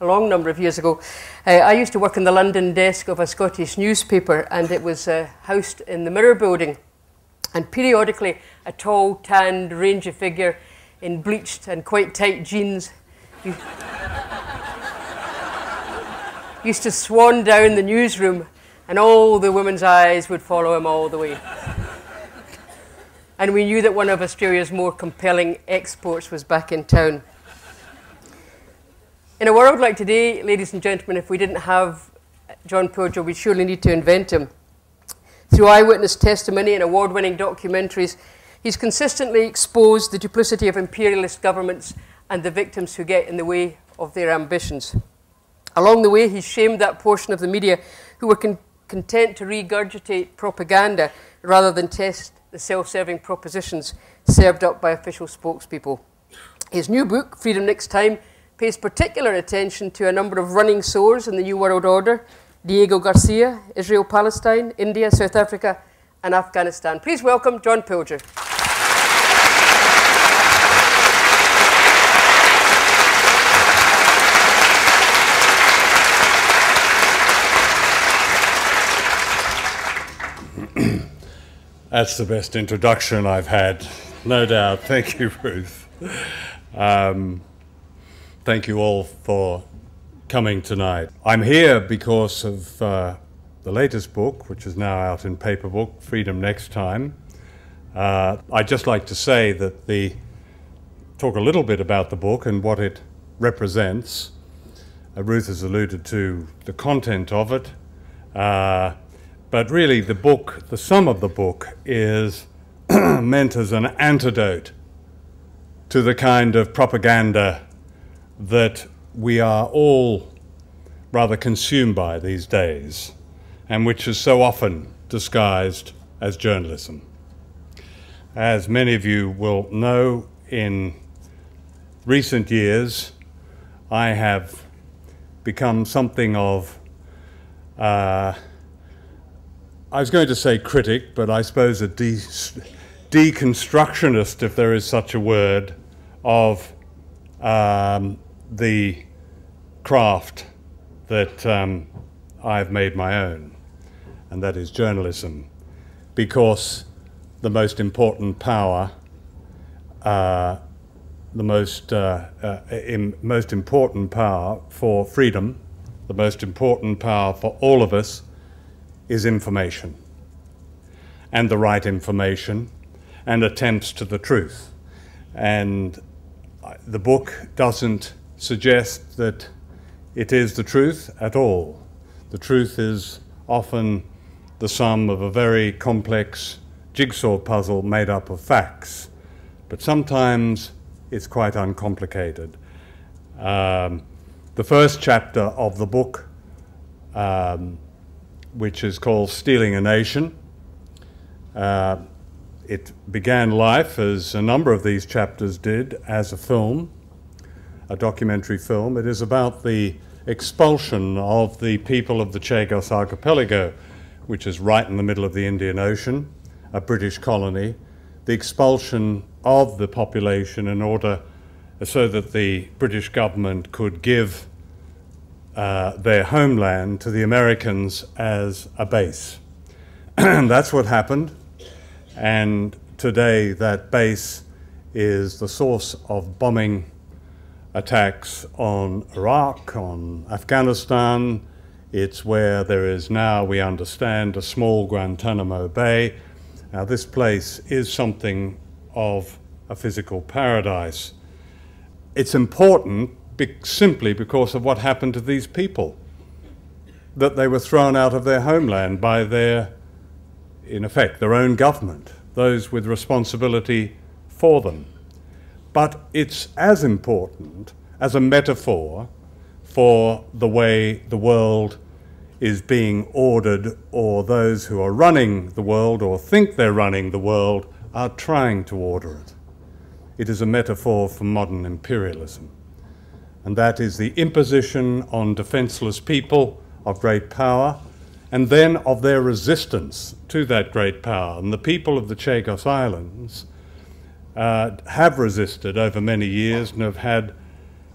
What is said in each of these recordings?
a long number of years ago. Uh, I used to work in the London desk of a Scottish newspaper, and it was uh, housed in the Mirror Building. And periodically, a tall, tanned, rangy figure in bleached and quite tight jeans used to swan down the newsroom, and all the women's eyes would follow him all the way. and we knew that one of Australia's more compelling exports was back in town. In a world like today, ladies and gentlemen, if we didn't have John Pilger, we'd surely need to invent him. Through eyewitness testimony and award winning documentaries, he's consistently exposed the duplicity of imperialist governments and the victims who get in the way of their ambitions. Along the way, he's shamed that portion of the media who were con content to regurgitate propaganda rather than test the self serving propositions served up by official spokespeople. His new book, Freedom Next Time, pays particular attention to a number of running sores in the New World Order Diego Garcia, Israel Palestine, India, South Africa, and Afghanistan. Please welcome John Pilger. That's the best introduction I've had, no doubt. Thank you, Ruth. Um, thank you all for coming tonight. I'm here because of uh, the latest book, which is now out in paper book, Freedom Next Time. Uh, I'd just like to say that the talk a little bit about the book and what it represents. Uh, Ruth has alluded to the content of it. Uh, but really, the book, the sum of the book, is meant as an antidote to the kind of propaganda that we are all rather consumed by these days, and which is so often disguised as journalism. As many of you will know, in recent years, I have become something of uh, I was going to say critic, but I suppose a de deconstructionist, if there is such a word, of um, the craft that um, I've made my own, and that is journalism, because the most important power, uh, the most, uh, uh, most important power for freedom, the most important power for all of us is information, and the right information, and attempts to the truth. And the book doesn't suggest that it is the truth at all. The truth is often the sum of a very complex jigsaw puzzle made up of facts, but sometimes it's quite uncomplicated. Um, the first chapter of the book um, which is called Stealing a Nation. Uh, it began life, as a number of these chapters did, as a film, a documentary film. It is about the expulsion of the people of the Chagos Archipelago, which is right in the middle of the Indian Ocean, a British colony, the expulsion of the population in order so that the British government could give uh, their homeland to the Americans as a base. That's what happened. And today, that base is the source of bombing attacks on Iraq, on Afghanistan. It's where there is now, we understand, a small Guantanamo Bay. Now, this place is something of a physical paradise. It's important be simply because of what happened to these people. That they were thrown out of their homeland by their, in effect, their own government, those with responsibility for them. But it's as important as a metaphor for the way the world is being ordered, or those who are running the world or think they're running the world are trying to order it. It is a metaphor for modern imperialism and that is the imposition on defenseless people of great power, and then of their resistance to that great power. And the people of the Chagos Islands uh, have resisted over many years and have had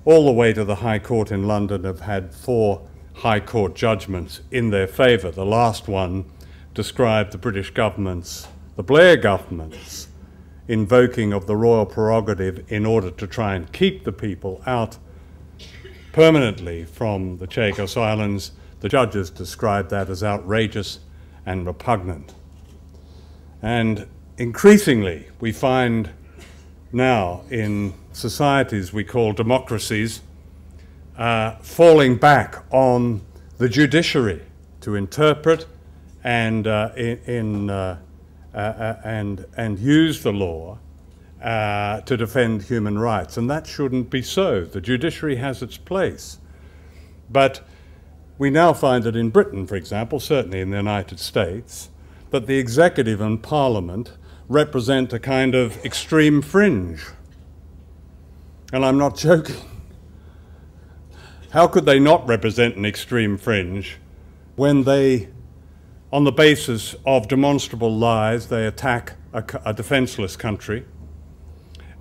all the way to the High Court in London, have had four High Court judgments in their favour. The last one described the British government's, the Blair government's, invoking of the royal prerogative in order to try and keep the people out permanently from the Chagos Islands. The judges described that as outrageous and repugnant. And increasingly, we find now in societies we call democracies uh, falling back on the judiciary to interpret and, uh, in, in uh, uh, uh, and, and use the law uh, to defend human rights. And that shouldn't be so. The judiciary has its place. But we now find that in Britain, for example, certainly in the United States, that the executive and parliament represent a kind of extreme fringe. And I'm not joking. How could they not represent an extreme fringe when they, on the basis of demonstrable lies, they attack a, a defenseless country?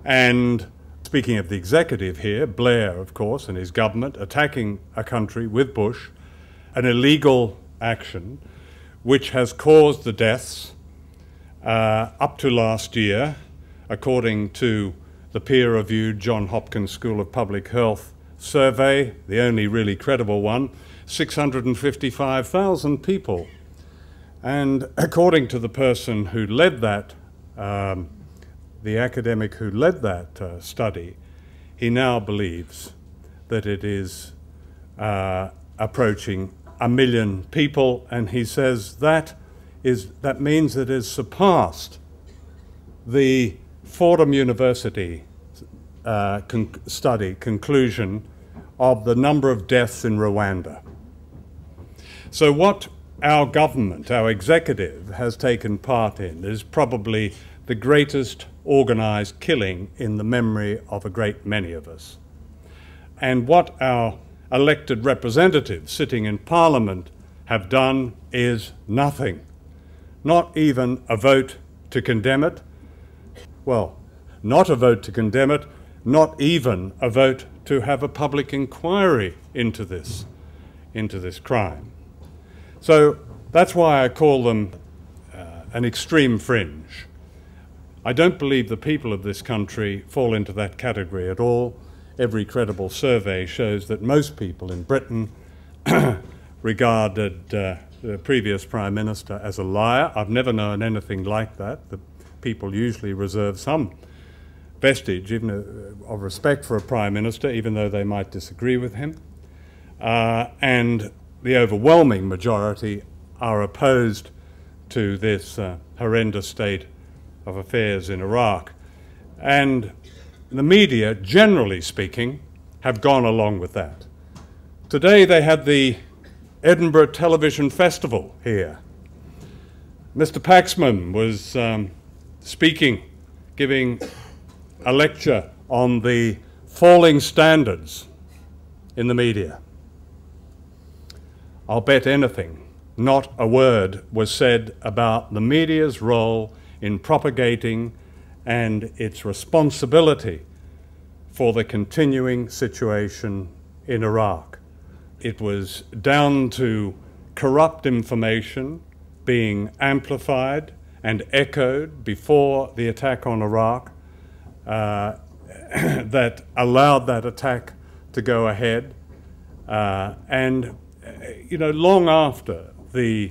And speaking of the executive here, Blair, of course, and his government attacking a country with Bush, an illegal action which has caused the deaths uh, up to last year, according to the peer reviewed John Hopkins School of Public Health survey, the only really credible one, 655,000 people. And according to the person who led that, um, the academic who led that uh, study, he now believes that it is uh, approaching a million people, and he says that is that means it has surpassed the Fordham University uh, con study conclusion of the number of deaths in Rwanda. So, what our government, our executive, has taken part in is probably the greatest organised killing in the memory of a great many of us. And what our elected representatives sitting in Parliament have done is nothing. Not even a vote to condemn it. Well, not a vote to condemn it, not even a vote to have a public inquiry into this, into this crime. So that's why I call them uh, an extreme fringe. I don't believe the people of this country fall into that category at all. Every credible survey shows that most people in Britain regarded uh, the previous Prime Minister as a liar. I've never known anything like that. The people usually reserve some vestige even uh, of respect for a prime minister, even though they might disagree with him. Uh, and the overwhelming majority are opposed to this uh, horrendous state of affairs in Iraq. And the media, generally speaking, have gone along with that. Today they had the Edinburgh Television Festival here. Mr. Paxman was um, speaking, giving a lecture on the falling standards in the media. I'll bet anything, not a word was said about the media's role in propagating and its responsibility for the continuing situation in Iraq. It was down to corrupt information being amplified and echoed before the attack on Iraq uh, that allowed that attack to go ahead. Uh, and, you know, long after the,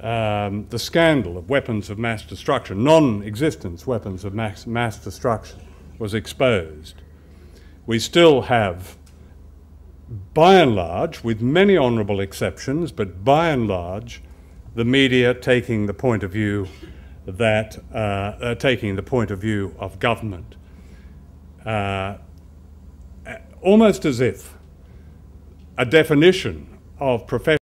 um, the scandal of weapons of mass destruction, non existence weapons of mass, mass destruction, was exposed, we still have, by and large, with many honourable exceptions, but by and large, the media taking the point of view that uh, uh, taking the point of view of government, uh, almost as if a definition of professional